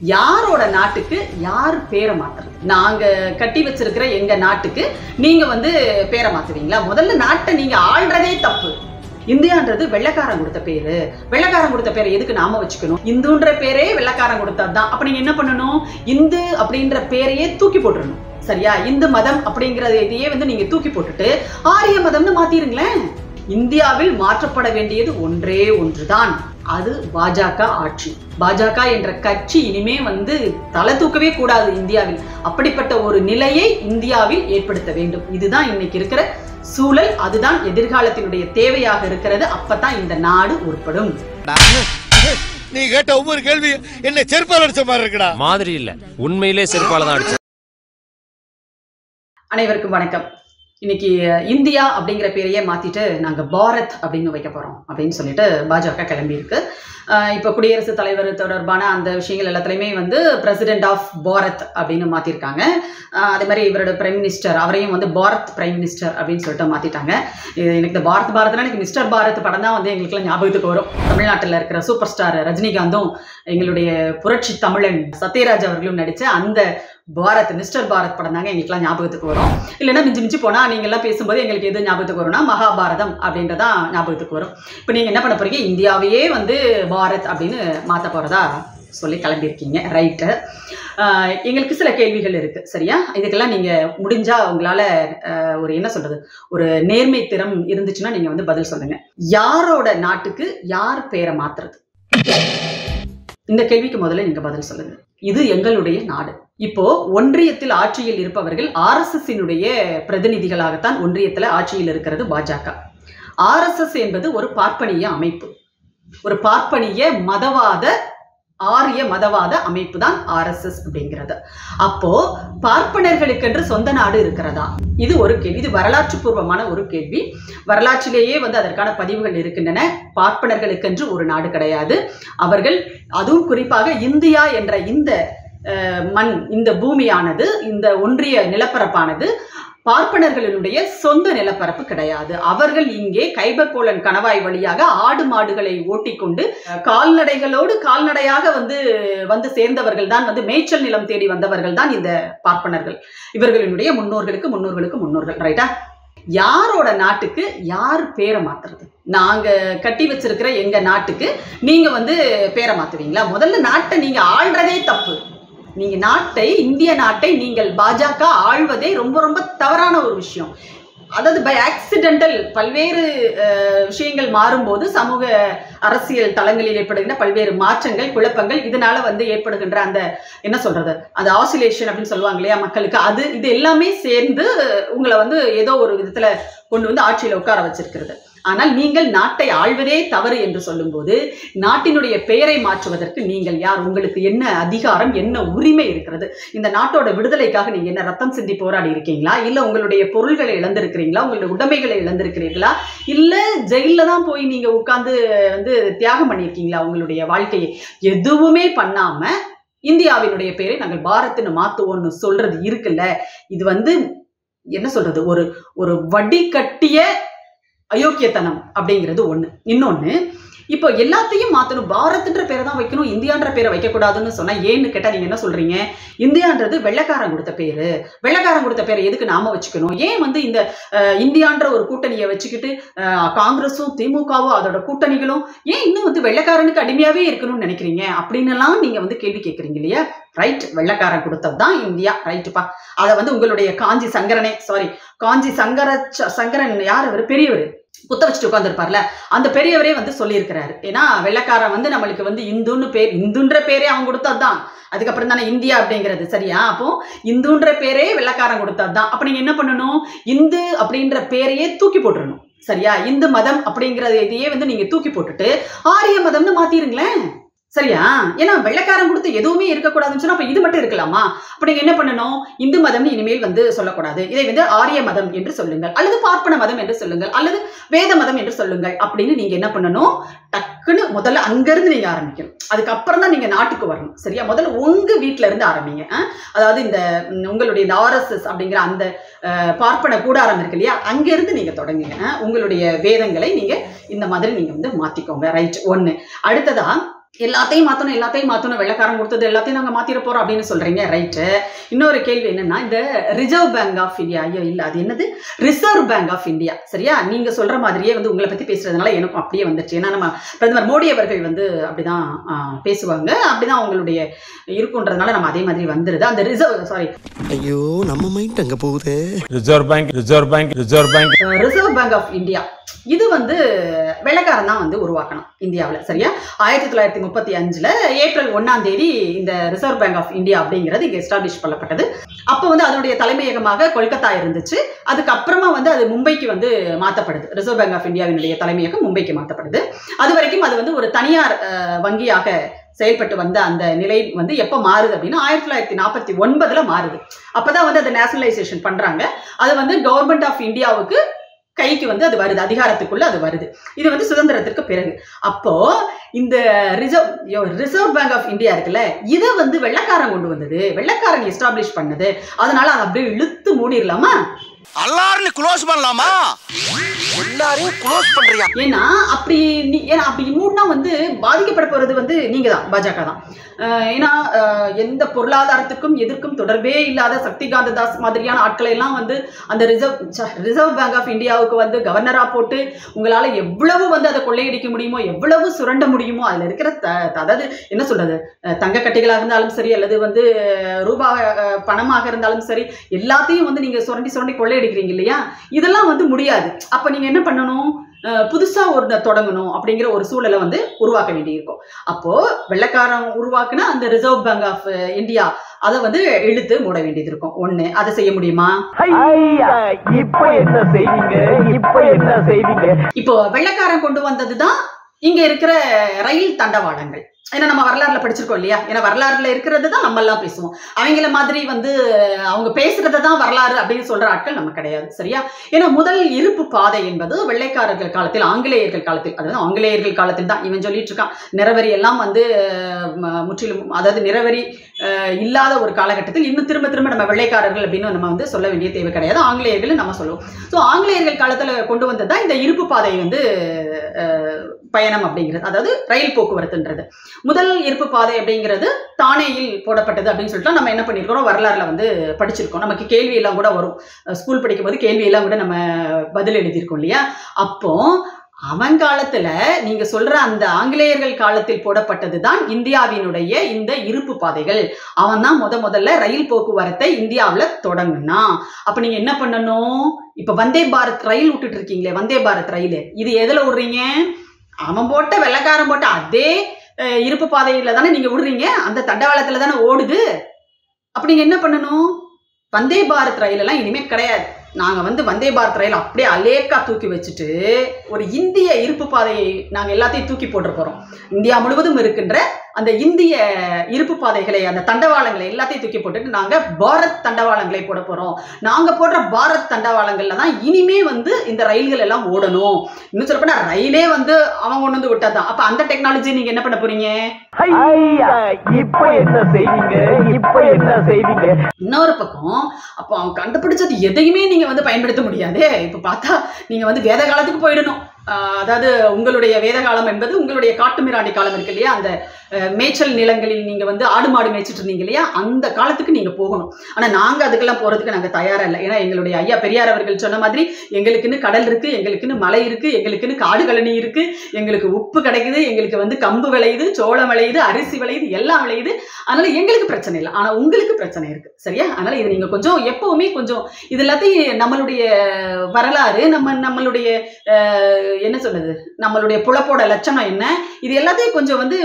யாரோட நாட்டுக்கு யார் பேரை மாத்துறது? நாங்க கட்டி வச்சிருக்கிற எங்க நாட்டுக்கு நீங்க வந்து பேரை மாத்துவீங்களா? முதல்ல நாட்டை நீங்க ஆள்றதே தப்பு. இந்தியான்றது வெள்ளைக்காரன் கொடுத்த பேரு. வெள்ளைக்காரன் கொடுத்த பேரை எதுக்கு நாம வச்சுக்கணும்? இந்துன்ற பேரே வெள்ளைக்காரன் கொடுத்ததுதான். அப்ப நீங்க என்ன பண்ணணும்? இந்து அப்படின்ற பேரையே தூக்கி போட்டுடணும் சரியா? இந்து மதம் அப்படிங்கறத இதையே வந்து நீங்க தூக்கி போட்டுட்டு ஆரிய மதம்னு மாத்திருங்களேன். இந்தியாவில் மாற்றப்பட வேண்டியது ஒன்றே ஒன்றுதான். அது பாஜக ஆட்சி. பாஜக என்ற கட்சி இனிமே வந்து தலை தூக்கவே கூடாது இந்தியாவில். அப்படிப்பட்ட ஒரு நிலையை இந்தியாவில் ஏற்படுத்த வேண்டும். இதுதான் இன்னைக்கு இருக்கிற சூழல். அதுதான் எதிர்காலத்தினுடைய தேவையாக இருக்கிறது. அப்பதான் இந்த நாடு உருப்படும். நீ கேட்ட ஒவ்வொரு கேள்வி என்ன செருப்பால் அடிச்ச மாதிரி இருக்குடா. மாதிரி இல்ல. உண்மையிலே செருப்பால தான் அடிச்சு அனைவருக்கும் வணக்கம். இன்னைக்கு இந்தியா அப்படிங்கிற பேரையே மாத்திட்டு நாங்க பாரத் அப்படின்னு வைக்க போறோம் அப்படின்னு சொல்லிட்டு பாஜக கிளம்பி இருக்கு இப்போ குடியரசுத் தலைவர் தொடர்பான அந்த விஷயங்கள் எல்லாத்துலயுமே வந்து பிரசிடென்ட் ஆஃப் பாரத் அப்படின்னு மாற்றிருக்காங்க அதே மாதிரி இவரோட பிரைம் மினிஸ்டர் அவரையும் வந்து பாரத் பிரைம் மினிஸ்டர் அப்படின்னு சொல்லிட்டு மாற்றிட்டாங்க எனக்கு இந்த பாரத் பாரத்னா எனக்கு மிஸ்டர் பாரத் படம் தான் வந்து எங்களுக்குலாம் ஞாபகத்துக்கு வரும். தமிழ்நாட்டில் இருக்கிற சூப்பர் ஸ்டார் ரஜினிகாந்தும் எங்களுடைய புரட்சி தமிழன் சத்யராஜ் அவர்களும் நடித்த அந்த பாரத் மிஸ்டர் பாரத் படம் தாங்க எங்களுக்குலாம் ஞாபகத்துக்கு வரும். இல்லைன்னா மிஞ்சி மிஞ்சி போனால் நீங்கள்லாம் பேசும்போது எங்களுக்கு எது ஞாபகத்துக்கு வரும்னா மகாபாரதம் அப்படின்றதான் ஞாபகத்துக்கு வரும். இப்போ நீங்கள் என்ன பண்ண போறீங்க? இந்தியாவையே வந்து பாரத் அப்படின்னு மாற்ற போறதா சொல்லி கிளம்பியிருக்கீங்க. ரைட்டு எங்களுக்கு சில கேள்விகள் இருக்கு. சரியா? இதுக்கெல்லாம் நீங்க முடிஞ்சா உங்களால ஒரு என்ன சொல்றது? ஒரு நேர்மை திறம் இருந்துச்சுன்னா நீங்க வந்து பதில் சொல்லுங்க. யாரோட நாட்டுக்கு யார் பேரை மாத்துறது? இந்த கேள்விக்கு முதல்ல நீங்க பதில் சொல்லுங்க. இது எங்களுடைய நாடு. இப்போ ஒன்றியத்தில் ஆட்சியில் இருப்பவர்கள் ஆர்எஸ்எஸ்ஸினுடைய பிரதிநிதிகளாகத்தான் ஒன்றியத்தில் ஆட்சியில் இருக்கிறது பாஜக ஆர்எஸ்எஸ் என்பது ஒரு பார்ப்பனிய அமைப்பு. ஒரு பார்ப்பனிய மதவாத ஆரிய மதவாத அமைப்பு தான் ஆர்எஸ்எஸ் அப்படிங்கிறது. அப்போ பார்ப்பனர்களுக்கென்று சொந்த நாடு இருக்கிறதா? இது ஒரு கேள்வி. இது வரலாற்று பூர்வமான ஒரு கேள்வி. வரலாற்றிலேயே வந்து அதற்கான பதிவுகள் இருக்கின்றன. பார்ப்பனர்களுக்கென்று ஒரு நாடு கிடையாது. அவர்கள் அதுவும் குறிப்பாக இந்தியா என்ற இந்த மண் இந்த பூமியானது இந்த ஒன்றிய நிலப்பரப்பானது பார்ப்பனர்களினுடைய சொந்த நிலப்பரப்பு கிடையாது. அவர்கள் இங்கே கைபர் போலன் கணவாய் வழியாக ஆடு மாடுகளை ஓட்டிக்கொண்டு கால்நடைகளோடு கால்நடையாக வந்து வந்து சேர்ந்தவர்கள் தான் வந்து மேய்ச்சல் நிலம் தேடி வந்தவர்கள் தான் இந்த பார்ப்பனர்கள். இவர்களினுடைய முன்னோர்களுக்கு முன்னோர்களுக்கு முன்னோர்கள் ரைட்டா யாரோட நாட்டுக்கு யார் பேரை மாத்துறது? நாங்க கட்டி வச்சிருக்கிற எங்க நாட்டுக்கு நீங்க வந்து பேரை மாத்துவீங்களா? முதல்ல நாட்டை நீங்க ஆள்றதே தப்பு. நீங்க நாட்டை இந்திய நாட்டை நீங்கள் பாஜக ஆழ்வதே ரொம்ப ரொம்ப தவறான ஒரு விஷயம். அதாவது பை ஆக்சிடென்டல் பல்வேறு விஷயங்கள் மாறும்போது சமூக அரசியல் தளங்களில் ஏற்படுகின்ற பல்வேறு மாற்றங்கள் குழப்பங்கள் இதனால வந்து ஏற்படுகின்ற அந்த என்ன சொல்றது அந்த ஆசிலேஷன் அப்படின்னு சொல்லுவாங்க இல்லையா மக்களுக்கு. அது இது எல்லாமே சேர்ந்து உங்களை வந்து ஏதோ ஒரு விதத்துல கொண்டு வந்து ஆட்சியில் உட்கார வச்சிருக்கிறது. ஆனால் நீங்கள் நாட்டை ஆள்வதே தவறு என்று சொல்லும்போது நாட்டினுடைய பெயரை மாற்றுவதற்கு நீங்கள் யார்? உங்களுக்கு என்ன அதிகாரம் என்ன உரிமை இருக்கிறது? இந்த நாட்டோட விடுதலைக்காக நீங்க என்ன ரத்தம் சிந்தி போராடி இருக்கீங்களா? இல்ல உங்களுடைய பொருள்களை இழந்திருக்கிறீங்களா? உங்களுடைய உடைமைகளை இழந்திருக்கிறீர்களா? இல்ல ஜெயில தான் போய் நீங்க உட்கார்ந்து வந்து தியாகம் பண்ணியிருக்கீங்களா உங்களுடைய வாழ்க்கையை? எதுவுமே பண்ணாம இந்தியாவினுடைய பெயரை நாங்கள் பாரத்னு மாத்துவோம்னு சொல்றது இருக்குல்ல. இது வந்து என்ன சொல்றது? ஒரு ஒரு வடிகட்டிய அயோக்கியத்தனம் அப்படிங்கிறது ஒண்ணு. இன்னொன்னு இப்போ எல்லாத்தையும் மாத்தணும். பாரத்ன்ற பேரை தான் வைக்கணும் இந்தியான்ற பேரை வைக்கக்கூடாதுன்னு சொன்னால் ஏன்னு கேட்டா நீங்க என்ன சொல்றீங்க? இந்தியான்றது வெள்ளைக்காரன் கொடுத்த பேரு. வெள்ளக்காரன் கொடுத்த பேரை எதுக்கு நாம வச்சுக்கணும்? ஏன் வந்து இந்த இந்தியான்ற ஒரு கூட்டணியை வச்சுக்கிட்டு காங்கிரஸும் திமுகவும் அதோட கூட்டணிகளும் ஏன் இன்னும் வந்து வெள்ளைக்காரனுக்கு அடிமையாகவே இருக்கணும்னு நினைக்கிறீங்க? அப்படின்னுலாம் நீங்க வந்து கேள்வி கேட்குறீங்க இல்லையா? ரைட் வெள்ளைக்காரன் கொடுத்தது தான் இந்தியா ரைட்டுப்பா அதை வந்து உங்களுடைய காஞ்சி சங்கரனே சாரி காஞ்சி சங்கர சங்கரன் யார்? அவர் பெரியவர். குத்த வச்சுட்டு உட்காந்துருப்பார்ல அந்த பெரியவரே வந்து சொல்லியிருக்கிறாரு. ஏன்னா வெள்ளைக்காரன் வந்து நம்மளுக்கு வந்து இந்துன்னு பேர் இந்துன்ற பேரே அவன் கொடுத்தது தான் அதுக்கப்புறம் தானே இந்தியா அப்படிங்கிறது சரியா? அப்போ இந்துன்ற பேரே வெள்ளைக்காரன் கொடுத்தது தான் அப்போ நீங்கள் என்ன பண்ணணும்? இந்து அப்படின்ற பேரையே தூக்கி போட்டுடணும் சரியா? இந்து மதம் அப்படிங்கிறத இதையே வந்து நீங்கள் தூக்கி போட்டுட்டு ஆரிய மதம்னு மாற்றிருங்களேன் சரியா? ஏன்னா வெள்ளக்காரன் கொடுத்து எதுவுமே இருக்கக்கூடாதுன்னு சொன்னா அப்ப இது மட்டும் இருக்கலாமா? அப்ப நீங்க என்ன பண்ணணும்? இந்து மதம்னு இனிமேல் வந்து சொல்லக்கூடாது. இதை வந்து ஆரிய மதம் என்று சொல்லுங்கள். அல்லது பார்ப்பன மதம் என்று சொல்லுங்கள். அல்லது வேத மதம் என்று சொல்லுங்கள். அப்படின்னு நீங்க என்ன பண்ணணும்? டக்குன்னு முதல்ல அங்கிருந்து நீங்க ஆரம்பிக்கணும். அதுக்கப்புறம் தான் நீங்க நாட்டுக்கு வரணும். சரியா? முதல்ல உங்க வீட்டுல இருந்து ஆரம்பிங்க. அதாவது இந்த உங்களுடைய இந்த ஆர்எஸ்எஸ் அப்படிங்கிற அந்த பார்ப்பன கூடாரம் இருக்கு இல்லையா? அங்கிருந்து நீங்க தொடங்குங்க. உங்களுடைய வேதங்களை நீங்க இந்த மாதிரி நீங்க வந்து மாத்திக்கோங்க. ரைட். ஒன்னு அடுத்ததான் எல்லாத்தையும் மாற்றணும் எல்லாத்தையும் மாற்றணும் வெள்ளக்காரன் கொடுத்தது எல்லாத்தையும் நாங்கள் மாற்றிட போகிறோம் அப்படின்னு சொல்கிறீங்க ரைட்டு இன்னொரு கேள்வி என்னன்னா இந்த ரிசர்வ் பேங்க் ஆஃப் இந்தியா ஐயோ இல்லை அது என்னது? ரிசர்வ் பேங்க் ஆஃப் இந்தியா சரியா? நீங்கள் சொல்கிற மாதிரியே வந்து உங்களை பற்றி பேசுறதுனால எனக்கும் அப்படியே வந்துருச்சு. ஏன்னா நம்ம பிரதமர் மோடி அவர்கள் வந்து அப்படிதான் பேசுவாங்க. அப்படிதான் அவங்களுடைய இருக்குன்றதுனால நம்ம அதே மாதிரி வந்துருது. அந்த ரிசர்வ் சாரி ஐயோ நம்ம மைண்ட் அங்க போகுதே. Reserve bank reserve bank reserve bank reserve bank of India இது வந்து வெள்ளக்காரன் தான் வந்து உருவாக்கணும் இந்தியாவில். சரியா? ஆயிரத்தி தொள்ளாயிரத்தி முப்பத்தி அஞ்சில் ஏப்ரல் ஒன்றாம் தேதி இந்த ரிசர்வ் பேங்க் ஆஃப் இந்தியா அப்படிங்கிறது இங்கே எஸ்டாப்ளிஷ் பண்ணப்பட்டது. அப்போ வந்து அதனுடைய தலைமையகமாக கொல்கத்தா இருந்துச்சு. அதுக்கப்புறமா வந்து அது மும்பைக்கு வந்து மாற்றப்படுது ரிசர்வ் பேங்க் ஆஃப் இந்தியாவினுடைய தலைமையகம் மும்பைக்கு மாற்றப்படுது அது வரைக்கும் அது வந்து ஒரு தனியார் வங்கியாக செயல்பட்டு வந்த அந்த நிலை வந்து எப்போ மாறுது அப்படின்னா ஆயிரத்தி தொள்ளாயிரத்தி நாற்பத்தி ஒன்பதில் மாறுது. அப்பதான் வந்து அதை நேஷனலைசேஷன் பண்றாங்க. அது வந்து கவர்மெண்ட் ஆஃப் இந்தியாவுக்கு கைக்கு வந்து அது வருது. அதிகாரத்துக்குள்ள அது வருது. இது வந்து சுதந்திரத்திற்கு பிறகு. அப்போ இந்த reserve reserve bank of India இருக்குல்ல இதை வந்து வெள்ளக்காரன் கொண்டு வந்தது. வெள்ளக்காரன் எஸ்டாப்ளிஷ் பண்ணது. அதனால அதை அப்படியே இழுத்து மூடிடலாமா? அல்லாருன்னு க்ளோஸ் பண்ணலாமா? எல்லாரையும் க்ளோஸ் பண்றியா? ஏன்னா அப்படி நீ ஏன்னா அப்படி மூடினா வந்து பாதிக்கப்பட போறது வந்து நீங்க தான் பாஜக தான் ஏன்னா எந்த பொருளாதாரத்துக்கும் எதற்கும் தொடர்பே இல்லாத சக்திகாந்த தாஸ் மாதிரியான ஆட்களை எல்லாம் வந்து அந்த ரிசர்வ் ரிசர்வ் பேங்க் ஆஃப் இந்தியாவுக்கு வந்து கவர்னராக போட்டு உங்களால் எவ்வளவு வந்து அதை கொள்ளையடிக்க முடியுமோ எவ்வளவு சுரண்ட முடியுமோ அதில் இருக்கிற த அதாவது என்ன சொல்றது தங்க கட்டிகளாக இருந்தாலும் சரி அல்லது வந்து ரூபா பணமாக இருந்தாலும் சரி எல்லாத்தையும் வந்து நீங்கள் சுரண்டி சுரண்டி கொள்ளையடிக்கிறீங்க இல்லையா? இதெல்லாம் வந்து முடியாது. அப்போ நீங்கள் என்ன பண்ணணும்? அஹ் புதுசா ஒரு தொடங்கணும் அப்படிங்கிற ஒரு சூழலை வந்து உருவாக்க வேண்டியிருக்கும். அப்போ வெள்ளக்காரன் உருவாக்குன அந்த ரிசர்வ் பேங்க் ஆஃப் இந்தியா அதை வந்து இழுத்து மூட வேண்டியது இருக்கும் ஒண்ணு அதை செய்ய முடியுமா? இப்ப என்ன செய்வீங்க? இப்ப என்ன செய்வீங்க? இப்போ வெள்ளக்காரன் கொண்டு வந்ததுதான் இங்க இருக்கிற ரயில் தண்டவாளங்கள். ஏன்னா நம்ம வரலாறுல படிச்சிருக்கோம் இல்லையா? ஏன்னா வரலாறுல இருக்கிறது தான் நம்ம எல்லாம் பேசுவோம். அவங்கள மாதிரி வந்து அவங்க பேசுறதை தான் வரலாறு அப்படின்னு சொல்ற ஆட்கள் நம்ம கிடையாது சரியா? ஏன்னா முதல் இருப்பு பாதை என்பது வெள்ளைக்காரர்கள் காலத்தில் ஆங்கிலேயர்கள் காலத்தில் அதாவது ஆங்கிலேயர்கள் காலத்தில் தான் இவன் சொல்லிட்டு இருக்கான். நிறவரி எல்லாம் வந்து முற்றிலும் அதாவது நிறவரி இல்லாத ஒரு காலகட்டத்தில் இன்னும் திரும்ப திரும்ப நம்ம வெள்ளைக்காரர்கள் அப்படின்னு நம்ம வந்து சொல்ல வேண்டிய தேவை கிடையாது. ஆங்கிலேயர்கள் நம்ம சொல்லுவோம். ஸோ ஆங்கிலேயர்கள் காலத்தில் கொண்டு வந்தது தான் இந்த இருப்பு பாதை வந்து பயணம் அப்படிங்கிறது. அதாவது ரயில் போக்குவரத்துன்றது. முதல் இருப்பு பாதை அப்படிங்கிறது தானேயில் போடப்பட்டது அப்படின்னு சொல்லிட்டு நம்ம என்ன பண்ணியிருக்கிறோம்? வரலாறுல வந்து படிச்சிருக்கோம். நமக்கு கேள்வி எல்லாம் கூட வரும். ஸ்கூல் படிக்கும்போது கேள்வியெல்லாம் கூட நம்ம பதில் எழுதியிருக்கோம் இல்லையா? அப்போ அவன் காலத்துல நீங்க சொல்ற அந்த ஆங்கிலேயர்கள் காலத்தில் போடப்பட்டது தான் இந்தியாவினுடைய இந்த இருப்பு பாதைகள். அவன் தான் முத முதல்ல ரயில் போக்குவரத்தை இந்தியாவில் தொடங்குனான். அப்ப நீங்க என்ன பண்ணணும்? இப்ப வந்தே பாரத் ரயில் விட்டுட்டு இருக்கீங்களே வந்தே பாரத் ரயில். இது எதுல விடுறீங்க? அவன் போட்ட வெள்ளக்காரன் போட்ட அதே இருப்பு பாதையில தானே நீங்க விடுறீங்க? அந்த தண்டவாளத்துல தானே ஓடுது. அப்படி நீங்க என்ன பண்ணணும்? வந்தே பாரத் ரயில் எல்லாம் இனிமே கிடையாது. நாங்க வந்து வந்தே பாரத் ரயில் அப்படியே அலேக்கா தூக்கி வச்சுட்டு ஒரு இந்திய இருப்பு பாதையை நாங்க எல்லாத்தையும் தூக்கி போட்டு போகிறோம் இந்தியா முழுவதும் இருக்கின்ற அந்த இந்திய இருப்பு பாதைகளை அந்த தண்டவாளங்களை எல்லாத்தையும் தூக்கி போட்டுட்டு நாங்க பாரத் தண்டவாளங்களை போட போறோம். நாங்க போடுற பாரத் தண்டவாளங்கள்ல தான் இனிமே வந்து இந்த ரயில்கள் எல்லாம் ஓடணும். இன்னும் சொல்லப்போனா ரயிலே வந்து அவன் கொண்டு வந்து விட்டதான் அப்ப அந்த டெக்னாலஜி நீங்க என்ன பண்ண போறீங்க? இப்ப என்ன செய்வீங்க? இப்ப என்ன செய்வீங்க? இன்னொரு பக்கம் அப்போ அவன் கண்டுபிடிச்சது எதையுமே நீங்க வந்து பயன்படுத்த முடியாது. இப்ப பார்த்தா நீங்க வந்து வேத காலத்துக்கு போயிடணும். அதாவது உங்களுடைய வேத காலம் என்பது உங்களுடைய காட்டுமிராண்டி காலம் இருக்கு இல்லையா? அந்த மேய்ச்சல் நிலங்களில் நீங்கள் வந்து ஆடு மாடு மேய்ச்சிட்டு இருந்தீங்க இல்லையா? அந்த காலத்துக்கு நீங்கள் போகணும். ஆனால் நாங்கள் அதுக்கெல்லாம் போகிறதுக்கு நாங்கள் தயாராக இல்லை. ஏன்னா எங்களுடைய ஐயா பெரியார் அவர்கள் சொன்ன மாதிரி எங்களுக்குன்னு கடல் இருக்குது எங்களுக்குன்னு மலை இருக்குது எங்களுக்குன்னு காடு கழனி இருக்குது எங்களுக்கு உப்பு கிடைக்குது எங்களுக்கு வந்து கம்பு விளையுது சோளம் விளையுது அரிசி விளையுது எல்லாம் விளையுது. அதனால் எங்களுக்கு பிரச்சனை இல்லை. ஆனால் உங்களுக்கு பிரச்சனை இருக்குது சரியா? அதனால் இது நீங்கள் கொஞ்சம் எப்போவுமே கொஞ்சம் இது எல்லாத்தையும் நம்மளுடைய வரலாறு நம்ம நம்மளுடைய என்ன சொல்லுது நம்மளுடைய புழப்போட லட்சணம் என்ன? இது எல்லாத்தையும் கொஞ்சம் வந்து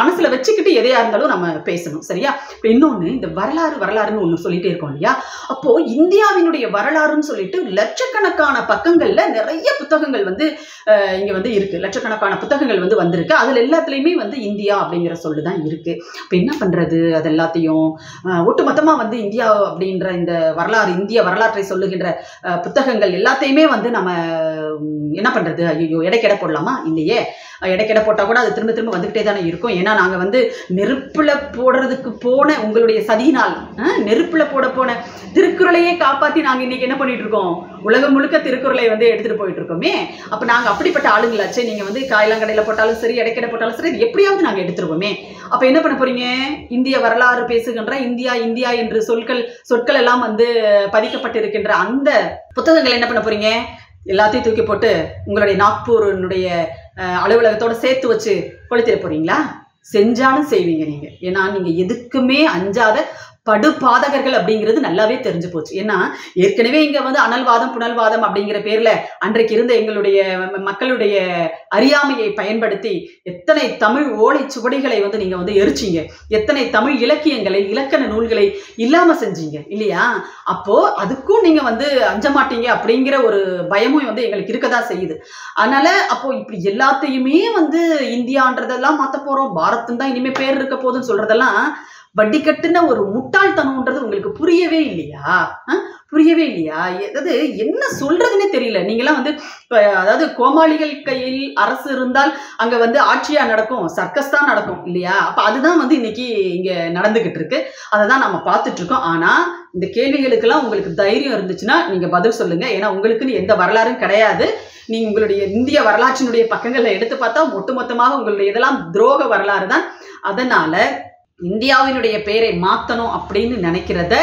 மனசுல வச்சுக்கிட்டு எதையா இருந்தாலும் நம்ம பேசணும் சரியா? இப்போ இன்னொன்று இந்த வரலாறு வரலாறுன்னு ஒன்று சொல்லிட்டே இருக்கோம் இல்லையா? அப்போ இந்தியாவினுடைய வரலாறுன்னு சொல்லிட்டு லட்சக்கணக்கான பக்கங்கள்ல நிறைய புத்தகங்கள் வந்து இங்க வந்து இருக்கு. லட்சக்கணக்கான புத்தகங்கள் வந்து வந்திருக்கு. அதுல எல்லாத்துலயுமே வந்து இந்தியா அப்படிங்கிற சொல்லு தான் இருக்கு. இப்போ என்ன பண்றது அது எல்லாத்தையும் ஒட்டுமொத்தமா வந்து இந்தியா அப்படின்ற இந்த வரலாறு இந்திய வரலாற்றை சொல்லுகின்ற புத்தகங்கள் எல்லாத்தையுமே வந்து நம்ம என்ன பண்ணுறது ஐயோ எடைக்கெடை போடலாமா? இல்லையே. இடைக்கிட போட்டால் கூட அது திரும்ப திரும்ப வந்துகிட்டே தானே இருக்கும். ஏன்னா நாங்கள் வந்து நெருப்பில் போடுறதுக்கு போன உங்களுடைய சதியினால் நெருப்பில் போட போன திருக்குறளையே காப்பாற்றி நாங்கள் இன்றைக்கி என்ன பண்ணிகிட்ருக்கோம் இருக்கோம்? உலகம் முழுக்க திருக்குறளை வந்து எடுத்துகிட்டு போயிட்டுருக்கோமே அப்போ நாங்கள் அப்படிப்பட்ட ஆளுங்களாச்சே. நீங்கள் வந்து காயிலாங்கடையில் போட்டாலும் சரி இடைக்கடை போட்டாலும் சரி இது எப்படியாவது நாங்கள் எடுத்துருவோமே. அப்போ என்ன பண்ண போகிறீங்க இந்திய வரலாறு பேசுகின்ற இந்தியா இந்தியா என்று சொற்கள் சொற்கள் எல்லாம் வந்து பதிக்கப்பட்டிருக்கின்ற அந்த புத்தகங்கள் என்ன பண்ண போகிறீங்க எல்லாத்தையும் தூக்கி போட்டு உங்களுடைய நாக்பூரினுடைய அலுவலகத்தோடு அலுவலகத்தோட சேர்த்து வச்சு கொளுத்திட போறீங்களா? செஞ்சாலும் செய்வீங்க நீங்க. ஏன்னா நீங்க எதுக்குமே அஞ்சாத படுபாதகர்கள் அப்படிங்கிறது நல்லாவே தெரிஞ்சு போச்சு. ஏன்னா ஏற்கனவே இங்க வந்து அனல்வாதம் புனல்வாதம் அப்படிங்கிற பேர்ல அன்றைக்கு இருந்த எங்களுடைய மக்களுடைய அறியாமையை பயன்படுத்தி எத்தனை தமிழ் ஓலை சுவடிகளை வந்து நீங்க வந்து எரிச்சீங்க. எத்தனை தமிழ் இலக்கியங்களை இலக்கண நூல்களை இல்லாம செஞ்சீங்க. இல்லையா? அப்போ அதுக்கும் நீங்க வந்து அஞ்ச மாட்டீங்க அப்படிங்கிற ஒரு பயமும் வந்து எங்களுக்கு இருக்கதான் செய்யுது. அதனால அப்போ இப்படி எல்லாத்தையுமே வந்து இந்தியான்றதெல்லாம் மாத்த போறோம். பாரதம் தான் இனிமே பேர் இருக்க போதுன்னு சொல்றதெல்லாம் வட்டி கட்டுன ஒரு முட்டாள்தனம்ன்றது உங்களுக்கு புரியவே இல்லையா? புரியவே இல்லையா? அதாவது என்ன சொல்றதுன்னே தெரியல. நீங்களாம் வந்து அதாவது கோமாளிகள் கையில் அரசு இருந்தால் அங்க வந்து ஆட்சியா நடக்கும் சர்க்கஸ் தான் நடக்கும் இல்லையா? அப்ப அதுதான் வந்து இன்னைக்கு இங்க நடந்துகிட்டு இருக்கு. அதை தான் நம்ம பார்த்துட்டு இருக்கோம். ஆனா இந்த கேள்விகளுக்கெல்லாம் உங்களுக்கு தைரியம் இருந்துச்சுன்னா நீங்க பதில் சொல்லுங்க. ஏன்னா உங்களுக்குன்னு எந்த வரலாறும் கிடையாது. நீங்க உங்களுடைய இந்திய வரலாற்றினுடைய பக்கங்களை எடுத்து பார்த்தா ஒட்டுமொத்தமாக உங்களுடைய இதெல்லாம் துரோக வரலாறு தான் அதனால இந்தியாவினுடைய பெயரை மாற்றணும் அப்படின்னு நினைக்கிறத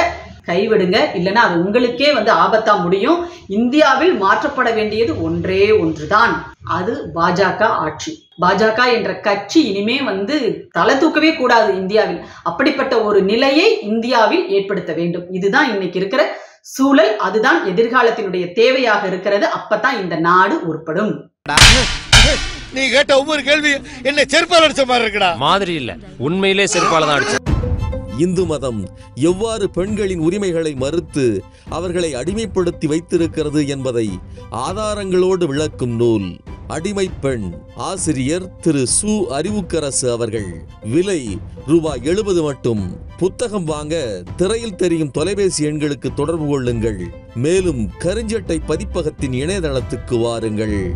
கைவிடுங்க. இல்லைன்னா அது உங்களுக்கே வந்து ஆபத்தா முடியும். இந்தியாவில் மாற்றப்பட வேண்டியது ஒன்றே ஒன்றுதான். அது பாஜக ஆட்சி. பாஜக என்ற கட்சி இனிமே வந்து தலை தூக்கவே கூடாது இந்தியாவில். அப்படிப்பட்ட ஒரு நிலையை இந்தியாவில் ஏற்படுத்த வேண்டும். இதுதான் இன்னைக்கு இருக்கிற சூழல். அதுதான் எதிர்காலத்தினுடைய தேவையாக இருக்கிறது. அப்பதான் இந்த நாடு உருப்படும். நீ கேட்ட ஒவ்வொரு கேள்வி என்ன செருப்பால் அடிச்ச மாதிரி இருக்குடா. மாதிரி இல்ல. உண்மையிலே செருப்பால தான் அடிச்சு இந்து மதம் எவ்வாறு பெண்களின் உரிமைகளை மறுத்து அவர்களை அடிமைப்படுத்தி வைத்திருக்கிறது என்பதை ஆதாரங்களோடு விளக்கும் நூல். அடிமை பெண் ஆசிரியர் திரு சு. அறிவுக்கரசு அவர்கள். விலை ரூபாய் எழுபது மட்டும். புத்தகம் வாங்க திரையில் தெரியும் தொலைபேசி எண்களுக்கு தொடர்பு கொள்ளுங்கள். மேலும் கருஞ்சட்டை பதிப்பகத்தின் இணையதளத்துக்கு வாருங்கள்.